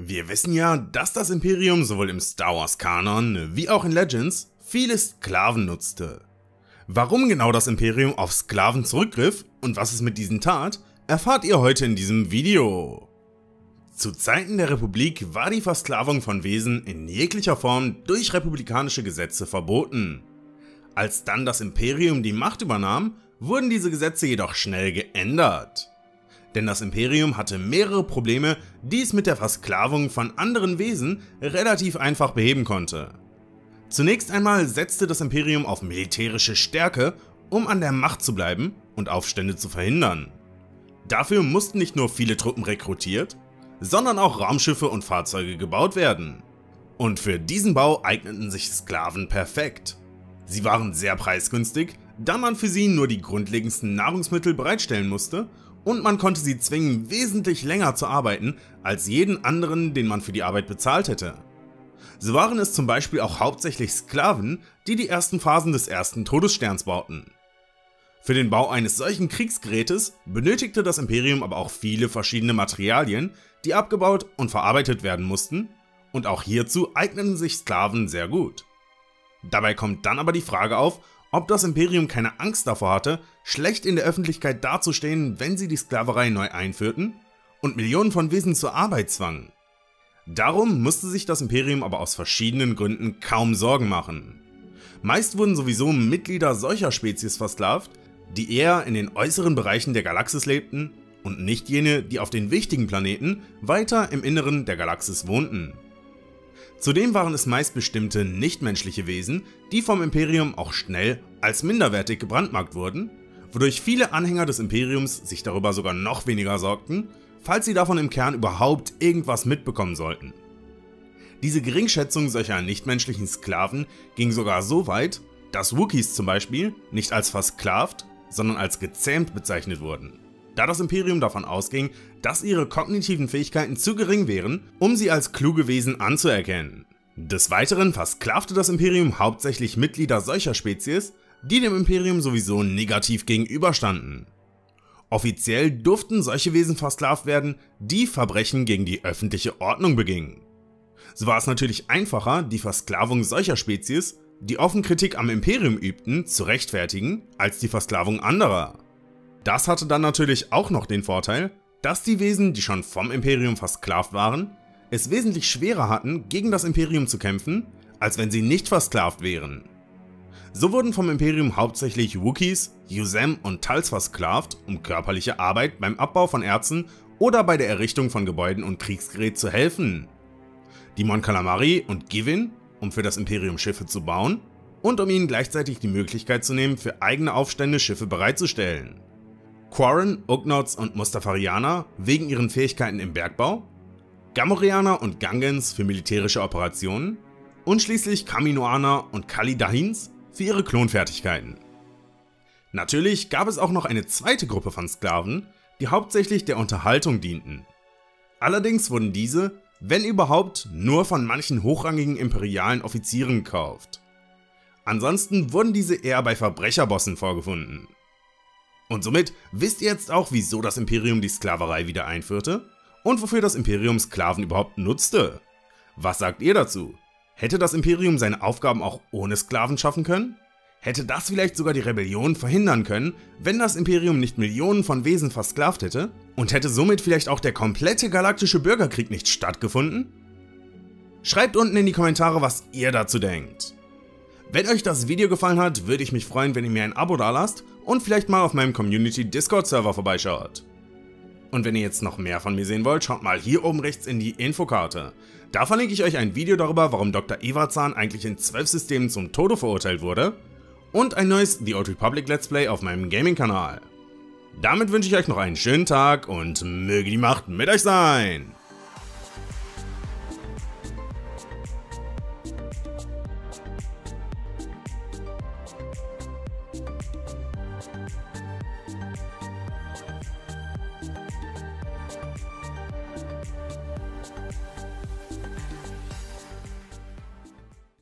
Wir wissen ja, dass das Imperium sowohl im Star Wars Kanon wie auch in Legends viele Sklaven nutzte. Warum genau das Imperium auf Sklaven zurückgriff und was es mit diesen tat, erfahrt ihr heute in diesem Video. Zu Zeiten der Republik war die Versklavung von Wesen in jeglicher Form durch republikanische Gesetze verboten. Als dann das Imperium die Macht übernahm, wurden diese Gesetze jedoch schnell geändert denn das Imperium hatte mehrere Probleme, die es mit der Versklavung von anderen Wesen relativ einfach beheben konnte. Zunächst einmal setzte das Imperium auf militärische Stärke, um an der Macht zu bleiben und Aufstände zu verhindern. Dafür mussten nicht nur viele Truppen rekrutiert, sondern auch Raumschiffe und Fahrzeuge gebaut werden. Und für diesen Bau eigneten sich Sklaven perfekt. Sie waren sehr preisgünstig, da man für sie nur die grundlegendsten Nahrungsmittel bereitstellen musste und man konnte sie zwingen, wesentlich länger zu arbeiten als jeden anderen, den man für die Arbeit bezahlt hätte. So waren es zum Beispiel auch hauptsächlich Sklaven, die die ersten Phasen des ersten Todessterns bauten. Für den Bau eines solchen Kriegsgerätes benötigte das Imperium aber auch viele verschiedene Materialien, die abgebaut und verarbeitet werden mussten, und auch hierzu eigneten sich Sklaven sehr gut. Dabei kommt dann aber die Frage auf, ob das Imperium keine Angst davor hatte, schlecht in der Öffentlichkeit dazustehen, wenn sie die Sklaverei neu einführten und Millionen von Wesen zur Arbeit zwangen. Darum musste sich das Imperium aber aus verschiedenen Gründen kaum Sorgen machen. Meist wurden sowieso Mitglieder solcher Spezies versklavt, die eher in den äußeren Bereichen der Galaxis lebten und nicht jene, die auf den wichtigen Planeten weiter im Inneren der Galaxis wohnten. Zudem waren es meist bestimmte nichtmenschliche Wesen, die vom Imperium auch schnell als minderwertig gebrandmarkt wurden, wodurch viele Anhänger des Imperiums sich darüber sogar noch weniger sorgten, falls sie davon im Kern überhaupt irgendwas mitbekommen sollten. Diese Geringschätzung solcher nichtmenschlichen Sklaven ging sogar so weit, dass Wookiees zum Beispiel nicht als versklavt, sondern als gezähmt bezeichnet wurden da das Imperium davon ausging, dass ihre kognitiven Fähigkeiten zu gering wären, um sie als kluge Wesen anzuerkennen. Des Weiteren versklavte das Imperium hauptsächlich Mitglieder solcher Spezies, die dem Imperium sowieso negativ gegenüberstanden. Offiziell durften solche Wesen versklavt werden, die Verbrechen gegen die öffentliche Ordnung begingen. So war es natürlich einfacher, die Versklavung solcher Spezies, die offen Kritik am Imperium übten, zu rechtfertigen, als die Versklavung anderer. Das hatte dann natürlich auch noch den Vorteil, dass die Wesen, die schon vom Imperium versklavt waren, es wesentlich schwerer hatten, gegen das Imperium zu kämpfen, als wenn sie nicht versklavt wären. So wurden vom Imperium hauptsächlich Wookiees, Yuzem und Tals versklavt, um körperliche Arbeit beim Abbau von Erzen oder bei der Errichtung von Gebäuden und Kriegsgerät zu helfen. Die Mon Calamari und Givin, um für das Imperium Schiffe zu bauen und um ihnen gleichzeitig die Möglichkeit zu nehmen, für eigene Aufstände Schiffe bereitzustellen. Quarren, Ugnaughts und Mustafarianer wegen ihren Fähigkeiten im Bergbau, Gamorreaner und Gangens für militärische Operationen und schließlich Kaminoaner und Kalidahins für ihre Klonfertigkeiten. Natürlich gab es auch noch eine zweite Gruppe von Sklaven, die hauptsächlich der Unterhaltung dienten. Allerdings wurden diese, wenn überhaupt, nur von manchen hochrangigen imperialen Offizieren gekauft. Ansonsten wurden diese eher bei Verbrecherbossen vorgefunden. Und somit wisst ihr jetzt auch, wieso das Imperium die Sklaverei wieder einführte und wofür das Imperium Sklaven überhaupt nutzte. Was sagt ihr dazu? Hätte das Imperium seine Aufgaben auch ohne Sklaven schaffen können? Hätte das vielleicht sogar die Rebellion verhindern können, wenn das Imperium nicht Millionen von Wesen versklavt hätte? Und hätte somit vielleicht auch der komplette galaktische Bürgerkrieg nicht stattgefunden? Schreibt unten in die Kommentare, was ihr dazu denkt. Wenn euch das Video gefallen hat, würde ich mich freuen, wenn ihr mir ein Abo dalasst und vielleicht mal auf meinem Community Discord Server vorbeischaut. Und wenn ihr jetzt noch mehr von mir sehen wollt, schaut mal hier oben rechts in die Infokarte. Da verlinke ich euch ein Video darüber, warum Dr. Evazan eigentlich in 12 Systemen zum Tode verurteilt wurde und ein neues The Old Republic Let's Play auf meinem Gaming-Kanal. Damit wünsche ich euch noch einen schönen Tag und möge die Macht mit euch sein!